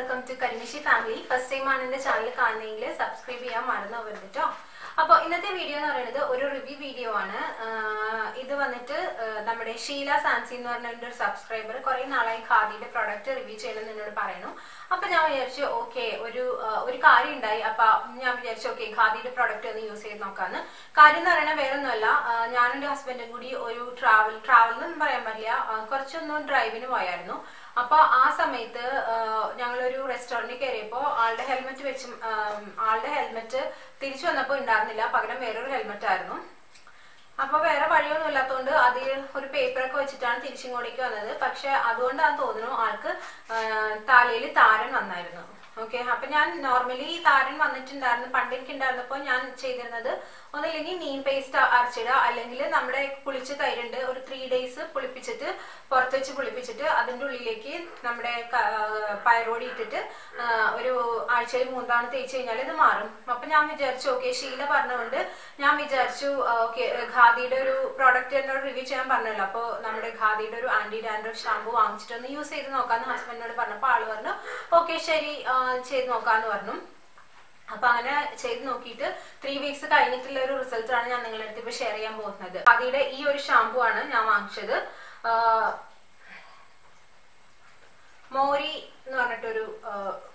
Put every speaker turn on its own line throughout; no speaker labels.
Welcome to കരിമിഷി family first time ആണ് എന്റെ ചാനൽ കാണുന്നതെങ്കിൽ സബ്സ്ക്രൈബ് ചെയ്യാൻ മറന്നു പോകരുത് കേട്ടോ അപ്പോൾ ഇന്നത്തെ വീഡിയോ എന്ന് പറയുന്നത് ഒരു റിവ്യൂ വീഡിയോ ആണ്. ഇത് വന്നിട്ട് നമ്മുടെ ഷീല സാൻസി എന്ന് പറഞ്ഞ ഒരു സബ്സ്ക്രൈബർ കുറേ നാളായി ഖാദിയുടെ പ്രൊഡക്റ്റ് റിവ്യൂ ചെയ്യണമെന്ന് എന്നോട് പറയുന്നു. അപ്പൊ ഞാൻ വിചാരിച്ചു ഓക്കെ ഒരു ഒരു കാര്യം ഉണ്ടായി. അപ്പൊ ഞാൻ വിചാരിച്ചു ഓക്കെ ഖാദിയുടെ പ്രൊഡക്റ്റ് ഒന്ന് യൂസ് ചെയ്ത് നോക്കാന്ന്. കാര്യം എന്ന് പറയുന്നത് വേറെ ഒന്നുമല്ല ആഹ് ഞാനും എന്റെ ഹസ്ബൻഡും കൂടി ഒരു ട്രാവൽ ട്രാവൽ എന്നൊന്നും പറയാൻ പറ്റില്ല. കുറച്ചൊന്നും ഡ്രൈവിന് പോയായിരുന്നു. അപ്പൊ ആ സമയത്ത് ഞങ്ങളൊരു റെസ്റ്റോറന്റിൽ കയറിയപ്പോ ആളുടെ ഹെൽമെറ്റ് വെച്ച് ആളുടെ ഹെൽമെറ്റ് തിരിച്ചു വന്നപ്പോ ഉണ്ടായിരുന്നില്ല. പകരം വേറൊരു ഹെൽമെറ്റ് ആയിരുന്നു. അപ്പൊ വേറെ വഴിയൊന്നും ഇല്ലാത്തതുകൊണ്ട് അതിൽ ഒരു പേപ്പറൊക്കെ വെച്ചിട്ടാണ് തിരിച്ചിങ്ങോട്ടേക്ക് വന്നത്. പക്ഷെ അതുകൊണ്ടാന്ന് തോന്നുന്നു ആൾക്ക് തലയിൽ താരൻ വന്നായിരുന്നു. ഓക്കെ അപ്പൊ ഞാൻ നോർമലി താരൻ വന്നിട്ടുണ്ടായിരുന്നു പണ്ട് എനിക്ക് ഉണ്ടായിരുന്നപ്പോ ഞാൻ ചെയ്തിരുന്നത് ഒന്നില്ലെങ്കിൽ നീം പേസ്റ്റ് അരച്ചിടുക. അല്ലെങ്കിൽ നമ്മുടെ പുളിച്ച തൈരുണ്ട് ഒരു ത്രീ ഡേയ്സ് പുളിപ്പിച്ചിട്ട് പുറത്ത് വെച്ച് പുളിപ്പിച്ചിട്ട് അതിന്റെ ഉള്ളിലേക്ക് നമ്മുടെ പയറോടി ഇട്ടിട്ട് ഒരു ആഴ്ചയിൽ മൂന്നാണ് തേച്ച് കഴിഞ്ഞാൽ ഇത് മാറും. അപ്പം ഞാൻ വിചാരിച്ചു ഓക്കെ ഷീല പറഞ്ഞുകൊണ്ട് ഞാൻ വിചാരിച്ചു ഓക്കെ ഖാദിയുടെ ഒരു പ്രോഡക്റ്റ് എന്നോട് റിവ്യൂ ചെയ്യാൻ പറഞ്ഞല്ലോ. അപ്പോൾ നമ്മുടെ ഖാദിയുടെ ഒരു ആന്റി ഡാൻഡ്രഫ് ഷാമ്പു വാങ്ങിച്ചിട്ടൊന്ന് യൂസ് ചെയ്ത് നോക്കാമെന്ന് ഹസ്ബൻഡിനോട് പറഞ്ഞപ്പോൾ ആൾ പറഞ്ഞു ഓക്കെ ശരി ചെയ്ത് നോക്കാമെന്ന് പറഞ്ഞു. അപ്പൊ അങ്ങനെ ചെയ്ത് നോക്കിയിട്ട് ത്രീ വീക്സ് കഴിഞ്ഞിട്ടുള്ള ഒരു റിസൾട്ടാണ് ഞാൻ നിങ്ങളുടെ അടുത്ത് ഷെയർ ചെയ്യാൻ പോകുന്നത്. അതിയുടെ ഈ ഒരു ഷാമ്പു ആണ് ഞാൻ വാങ്ങിച്ചത്. മോരി എന്ന് പറഞ്ഞിട്ടൊരു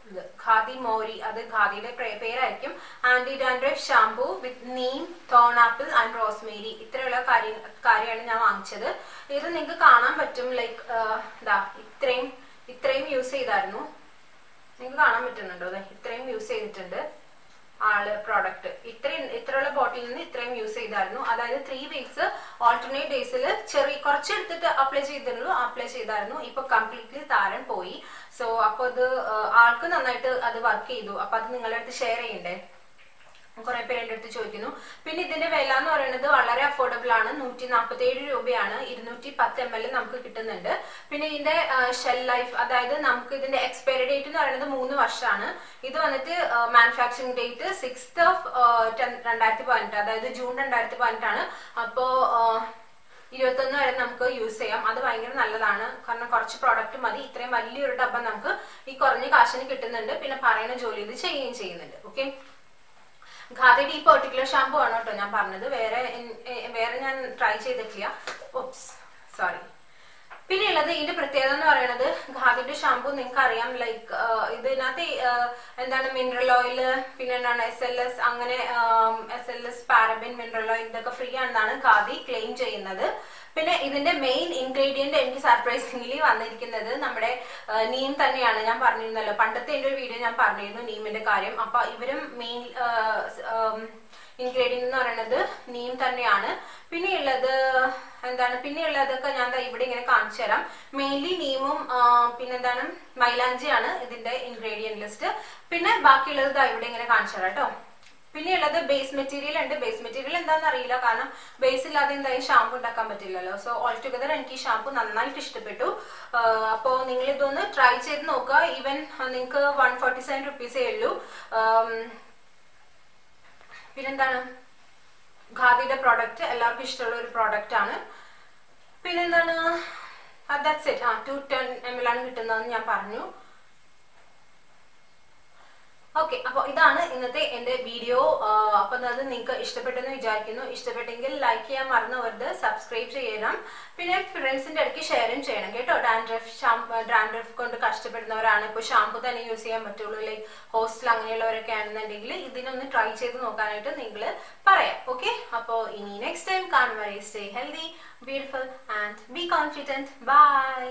ഇത് ഖാദി മോരി. അത് ഖാദിയുടെ പേരായിരിക്കും. Anti dandruff shampoo with neem thorn apple and rosemary ഇത്രയുള്ള കാര്യം കാര്യമാണ് ഞാൻ വാങ്ങിച്ചത്. ഇത് നിങ്ങൾക്ക് കാണാൻ പറ്റും ലൈക്ക് ഇതാ ഇത്രയും ഇത്രയും യൂസ് ചെയ്തായിരുന്നു. നിങ്ങൾക്ക് കാണാൻ പറ്റുന്നുണ്ടോ? ഇത്രയും യൂസ് ചെയ്തിട്ടുണ്ട്. ആൾ പ്രോഡക്റ്റ് ഇത്രയും ഇത്രയുള്ള ബോട്ടിലിൽ നിന്ന് ഇത്രയും യൂസ് ചെയ്തായിരുന്നു. അതായത് ത്രീ വീക്സ് ഓൾട്ടർനേറ്റ് ഡേയ്സിൽ ചെറിയ കുറച്ച് എടുത്തിട്ട് അപ്ലൈ ചെയ്തിരുന്നു അപ്ലൈ ചെയ്തായിരുന്നു. ഇപ്പൊ കംപ്ലീറ്റ്ലി താരൻ പോയി. സോ അപ്പൊ അത് ആൾക്ക് നന്നായിട്ട് അത് വർക്ക് ചെയ്തു. അപ്പൊ അത് നിങ്ങളുടെ അടുത്ത് ഷെയർ ചെയ്യണ്ടേ? കുറെ പേരുടെ അടുത്ത് ചോദിക്കുന്നു. പിന്നെ ഇതിന്റെ വില എന്ന് പറയുന്നത് വളരെ അഫോർഡബിൾ ആണ്. നൂറ്റി നാൽപ്പത്തി ഏഴ് രൂപയാണ്. ഇരുന്നൂറ്റി പത്ത് എം എൽ നമുക്ക് കിട്ടുന്നുണ്ട്. പിന്നെ ഇതിന്റെ ഷെൽ ലൈഫ് അതായത് നമുക്ക് ഇതിന്റെ എക്സ്പയറി ഡേറ്റ് എന്ന് പറയുന്നത് മൂന്ന് വർഷമാണ്. ഇത് വന്നിട്ട് മാനുഫാക്ചറിംഗ് ഡേറ്റ് സിക്സ്ത് ഓഫ് രണ്ടായിരത്തി പതിനെട്ട് അതായത് ജൂൺ രണ്ടായിരത്തി പതിനെട്ടാണ്. അപ്പോ ഇരുപത്തൊന്ന് വരെ നമുക്ക് യൂസ് ചെയ്യാം. അത് ഭയങ്കര നല്ലതാണ്. കാരണം കുറച്ച് പ്രോഡക്റ്റ് മതി. ഇത്രയും വലിയൊരു ഡബ്ബ നമുക്ക് ഈ കുറഞ്ഞ കാശിന് കിട്ടുന്നുണ്ട്. പിന്നെ പറയുന്ന ജോലി ഇത് ചെയ്യുകയും ചെയ്യുന്നുണ്ട്. ഓക്കെ ഖാദിയുടെ ഈ പെർട്ടിക്കുലർ ഷാമ്പു ആണ് കേട്ടോ ഞാൻ പറഞ്ഞത്. വേറെ വേറെ ഞാൻ ട്രൈ ചെയ്തിട്ടില്ല. ഓപ്സ് സോറി പിന്നെ ഉള്ളത് ഇതിന്റെ പ്രത്യേകത എന്ന് പറയുന്നത് ഖാദിയുടെ ഷാമ്പു നിങ്ങൾക്ക് അറിയാം ലൈക്ക് ഇതിനകത്ത് എന്താണ് മിനറൽ ഓയിൽ പിന്നെ എന്താണ് എസ് എൽ എസ് അങ്ങനെ S L S paraben mineral oil ഇതൊക്കെ ഫ്രീ ആണെന്നാണ് ഖാദി ക്ലെയിം ചെയ്യുന്നത്. പിന്നെ ഇതിന്റെ മെയിൻ ഇൻഗ്രീഡിയന്റ് എനിക്ക് സർപ്രൈസിംഗ്ലി വന്നിരിക്കുന്നത് നമ്മുടെ നീം തന്നെയാണ്. ഞാൻ പറഞ്ഞിരുന്നല്ലോ പണ്ടത്തെ എന്റെ ഒരു വീഡിയോ ഞാൻ പറഞ്ഞിരുന്നു നീമിന്റെ കാര്യം. അപ്പൊ ഇവരും മെയിൻ ഇൻഗ്രീഡിയന്റ് എന്ന് പറയുന്നത് നീം തന്നെയാണ്. പിന്നെയുള്ളത് എന്താണ് പിന്നെയുള്ളതൊക്കെ ഞാൻ ഇവിടെ ഇങ്ങനെ കാണിച്ചു തരാം. മെയിൻലി നീമും പിന്നെന്താണ് മൈലാഞ്ചിയാണ് ഇതിന്റെ ഇൻഗ്രീഡിയന്റ് ലിസ്റ്റ് പിന്നെ ബാക്കിയുള്ളത് ഇവിടെ ഇങ്ങനെ കാണിച്ചു തരാം കേട്ടോ. പിന്നെ ഉള്ളത് ബേസ് മെറ്റീരിയൽ ഉണ്ട്. ബേസ് മെറ്റീരിയൽ എന്താണെന്ന് അറിയില്ല. കാരണം ബേസ് ഇല്ലാതെ എന്തായാലും ഷാമ്പു ഉണ്ടാക്കാൻ പറ്റില്ലല്ലോ. സോ ഓൾ ടുഗദർ എനിക്ക് ഈ ഷാമ്പു നന്നായിട്ട് ഇഷ്ടപ്പെട്ടു. അപ്പോൾ നിങ്ങൾ ഇതൊന്ന് ട്രൈ ചെയ്ത് നോക്കുക. ഈവൻ നിങ്ങൾക്ക് വൺ ഫോർട്ടി സെവൻ റുപ്പീസേ ഉള്ളൂ. പിന്നെന്താണ്? ഖാദിയുടെ പ്രോഡക്റ്റ് എല്ലാവർക്കും ഇഷ്ടമുള്ള ഒരു പ്രോഡക്റ്റ് ആണ്. പിന്നെന്താണ്? ദാറ്റ്സ് ഇറ്റ് ആ ടു ടെൻ എം എൽ ആണ് കിട്ടുന്നതെന്ന് ഞാൻ പറഞ്ഞു. ഓക്കെ അപ്പൊ ഇതാണ് ഇന്നത്തെ എന്റെ വീഡിയോ അപ്പൊ അത് നിങ്ങൾക്ക് ഇഷ്ടപ്പെട്ടെന്ന് വിചാരിക്കുന്നു. ഇഷ്ടപ്പെട്ടെങ്കിൽ ലൈക്ക് ചെയ്യാൻ മറന്നു സബ്സ്ക്രൈബ് ചെയ്യണം. പിന്നെ ഫ്രണ്ട്സിന്റെ ഇടയ്ക്ക് ഷെയറും ചെയ്യണം കേട്ടോ. ഡാൻഡ്രഫ് ഡാൻഡ്രഫ് കൊണ്ട് കഷ്ടപ്പെടുന്നവരാണ്. ഇപ്പൊ ഷാമ്പു തന്നെ യൂസ് ചെയ്യാൻ പറ്റുള്ളൂ. ലൈക്ക് ഹോസ്റ്റൽ അങ്ങനെയുള്ളവരൊക്കെ ആണെന്നുണ്ടെങ്കിൽ ഇതിനൊന്ന് ട്രൈ ചെയ്ത് നോക്കാനായിട്ട് നിങ്ങൾ പറയാം. ഓക്കെ അപ്പോൾ ഇനി നെക്സ്റ്റ് ടൈം കാണുമ്പോൾ stay healthy beautiful and be confident bye